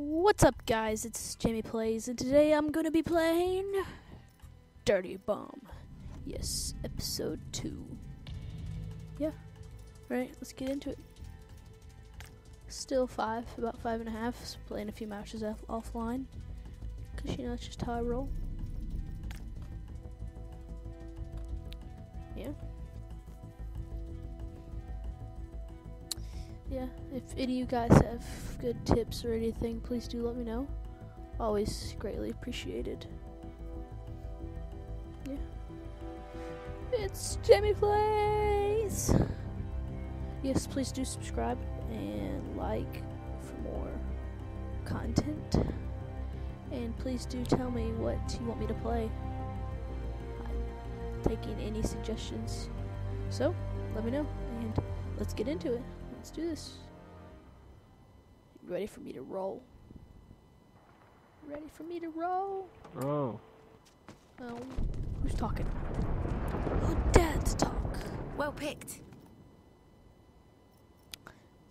What's up, guys? It's Jamie Plays, and today I'm gonna be playing Dirty Bomb. Yes, episode 2. Yeah, right, let's get into it. Still five, about five and a half, so playing a few matches off- offline. Because, you know, that's just how I roll. Yeah. Yeah, if any of you guys have good tips or anything, please do let me know. Always greatly appreciated. Yeah. It's Jamie Plays! Yes, please do subscribe and like for more content. And please do tell me what you want me to play. I'm taking any suggestions. So, let me know and let's get into it. Let's do this. You ready for me to roll? Ready for me to roll? Oh, Oh, who's talking? Who dared to talk? Well picked.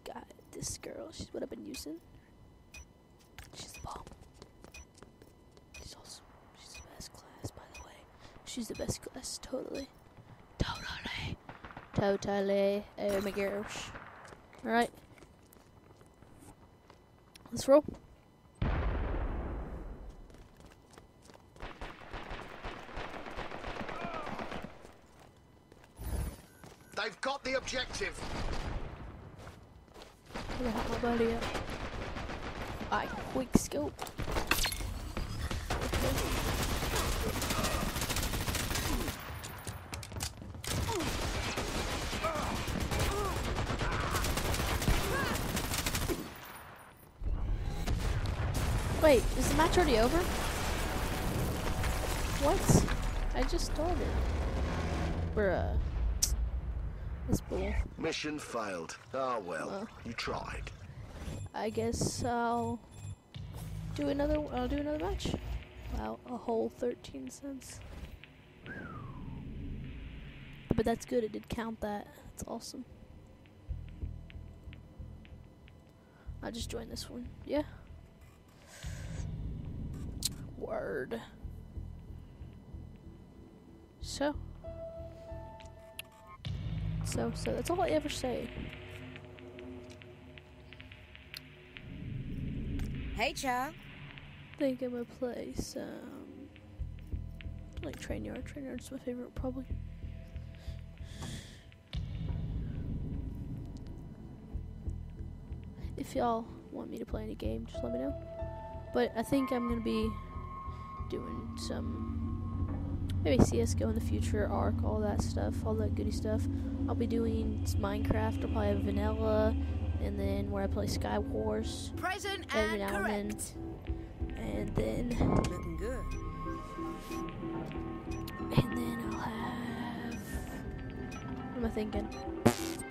Got. This girl, she's what I've been using. She's the bomb. She's awesome. She's the best class, by the way. She's the best class, totally. Totally. Totally. Oh my gosh. Alright. Let's roll. They've got the objective. I'm gonna help my buddy up. I quick scope. Wait, is the match already over? What? I just started. Bruh. This bull. Mission failed. Ah well, Oh. you tried. I guess I'll do another. I'll do another match. Wow, a whole 13 cents. But that's good. It did count that. That's awesome. I'll just join this one. Yeah. Word. So. So, so that's all I ever say. Hey, child. think I'm gonna play some um, like Train Yard. Train Yard's my favorite, probably. If y'all want me to play any game, just let me know. But I think I'm gonna be doing some maybe CS:GO in the future, ARK, all that stuff, all that goody stuff. I'll be doing Minecraft. I'll probably have Vanilla, and then where I play Sky Wars, Present Every and now and then, and then Looking good. And then I'll have. What am I thinking?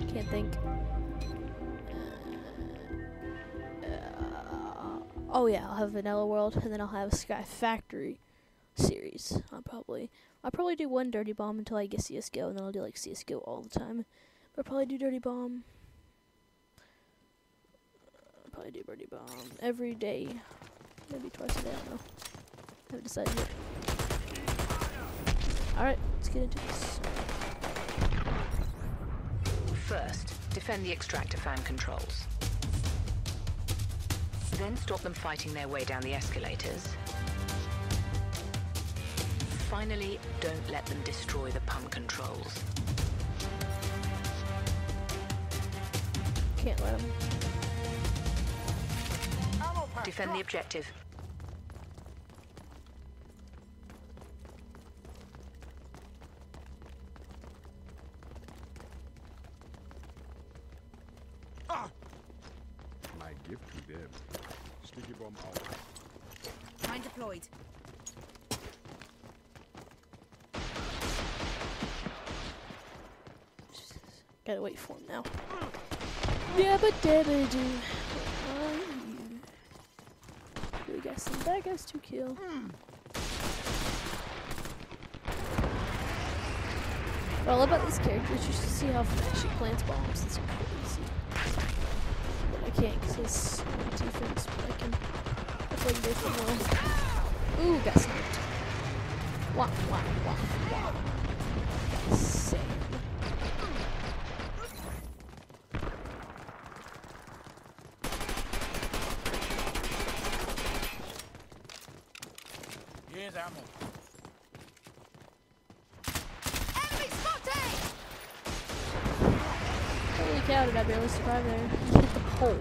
Can't think. Oh yeah, I'll have Vanilla World, and then I'll have Sky Factory series. I'll probably, I'll probably do one Dirty Bomb until I get CS:GO, and then I'll do like CS:GO all the time. But I'll probably do Dirty Bomb. I'll probably do Dirty Bomb every day, maybe twice a day. I don't know. I haven't decided yet. Alright, let's get into this. First, defend the extractor fan controls. Then stop them fighting their way down the escalators. Finally, don't let them destroy the pump controls. Can't let him. Defend the objective. My gift to them. Sticky bomb out. Mine deployed. Gotta wait for him now. Yeah, but dabba do. Where? We got some bad guys to kill. What I love about these characters, you should see how fast she plants bombs. It's crazy. Can't because it's defense, but I can Hopefully I can do some more. Ooh, got sniped. Wah, wah, wah, wah. Got Sam. Here's ammo. Enemy spotted! Holy cow, did I barely survive there? Pole.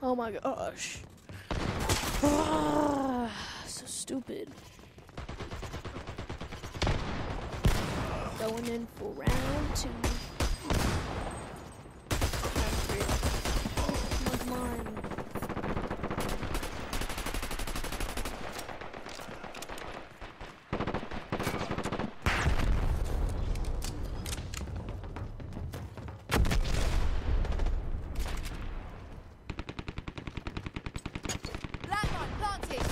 Oh my gosh. Ah, so stupid. Going in for round two. Round three. Oh, come on, come on. Landmine planted!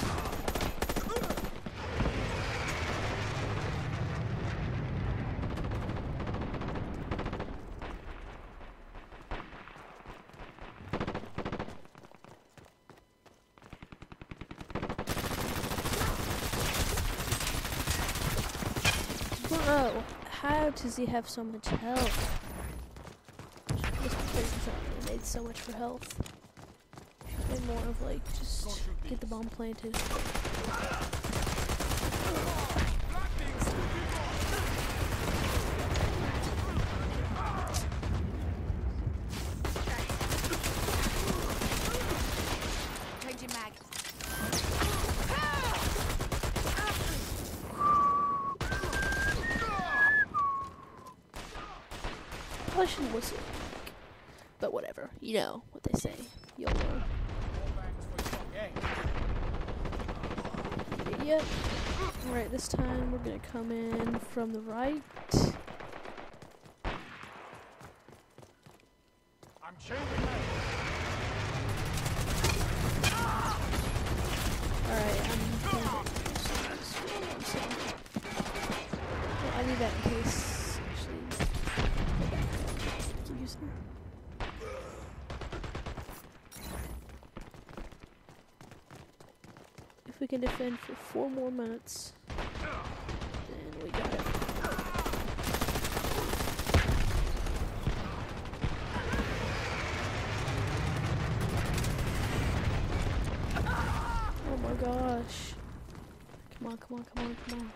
Bro, how does he have so much health? Not made so much for health. And more of like just get the bomb planted. Changing mag. Probably shouldn't whistle. But whatever. You know what they say. Know. Yep. Alright, this time we're gonna come in from the right. I'm changing mag. Alright, I'm gonna Well, I need that in case actually keep using If we can defend for four more minutes, we got it. Oh my gosh. Come on, come on, come on, come on.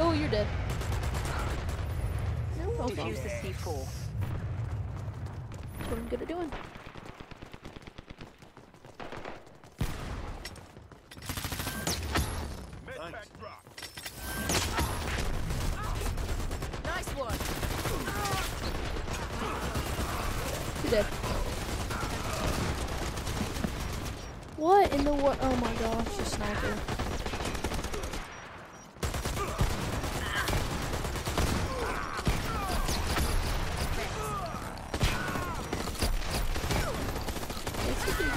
Oh, you're dead. No, well, that's Defuse the C4. what I'm good at doing. Nice one! You're dead. What in the world? Oh my gosh, the sniper.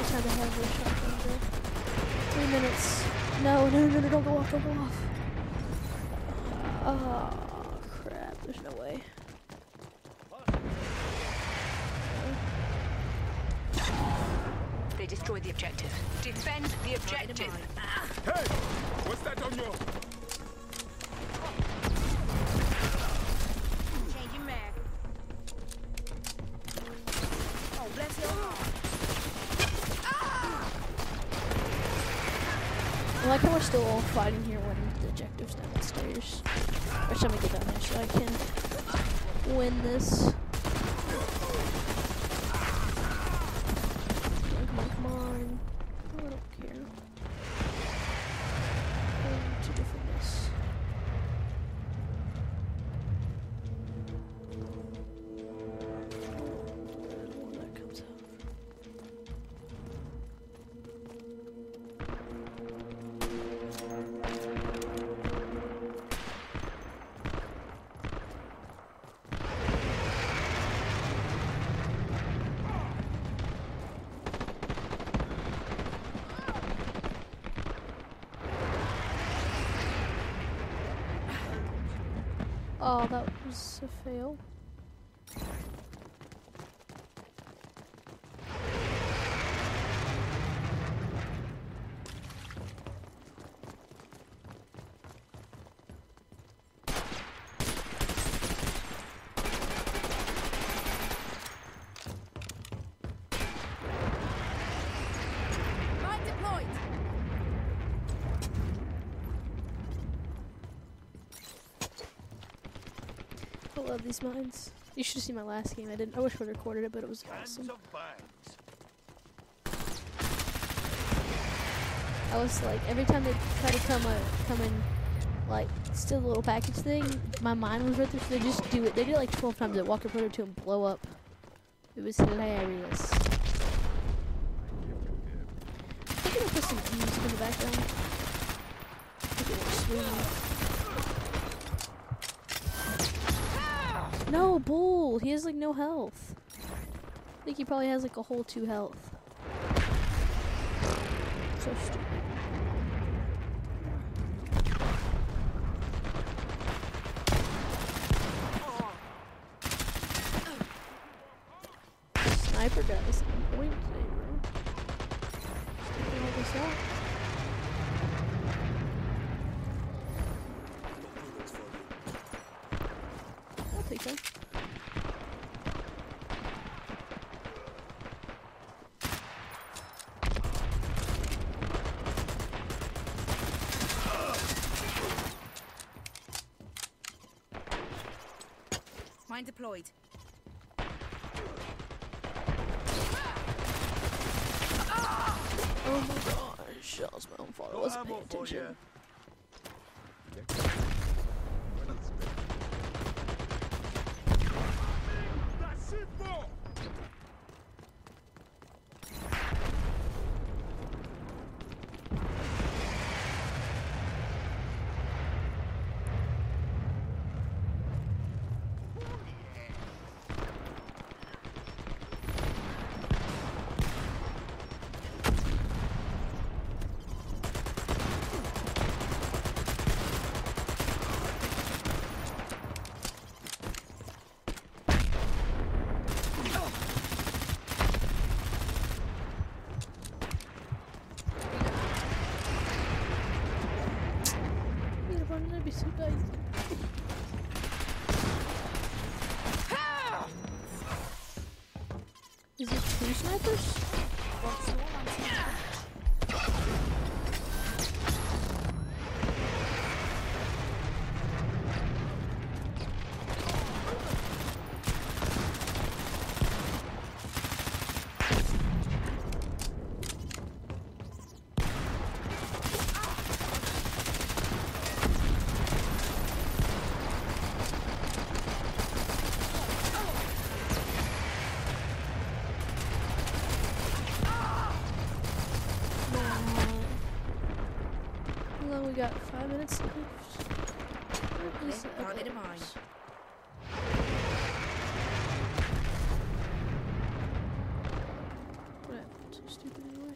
Just had to have a shotgun, bro. Three minutes. No, no, no, no, don't go off, don't go off. Oh, crap, there's no way. They destroyed the objective. Defend the objective. Hey! What's that on your... Changing mag. Oh, bless your heart. I like how we're still all fighting here when the objective's downstairs. Or should we get down there so I can win this? Oh, that was a fail. Mine deployed. I love these mines. You should have seen my last game. I didn't. I wish I recorded it, but it was awesome. I was like, every time they try to come uh, come in, like steal the little package thing, my mind was right there. So they just do it. They did it like 12 times. At Walker Proto 2 and blow up. It was hilarious. I think I'm gonna put some music in the background. No, Bull. He has like no health. I think he probably has like a whole two health. So stupid. Sniper guys on point today, bro. Sticking all this out. I'll take that. Mine deployed. Oh my gosh, that was my own fault. I wasn't paying attention. That's it, for. Snipers? We got five minutes left. Where is Okay, the planted a mine. others? What happened? So stupid anyway.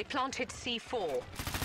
They planted C4.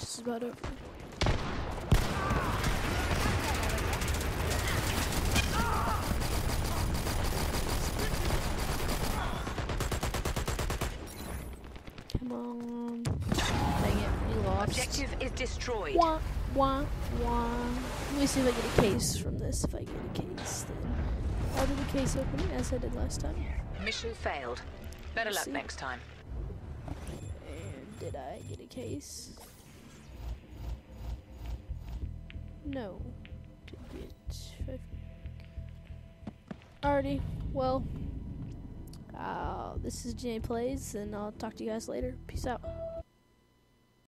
Match is about over. Come on. Dang it, we lost. Objective is destroyed. Wah, wah, wah. Let me see if I get a case from this. If I get a case, then I'll do the case opening as I did last time. Mission failed. Better luck See? next time. And did I get a case? No. Alrighty, well, uh, this is Jimmy Plays, and I'll talk to you guys later. Peace out.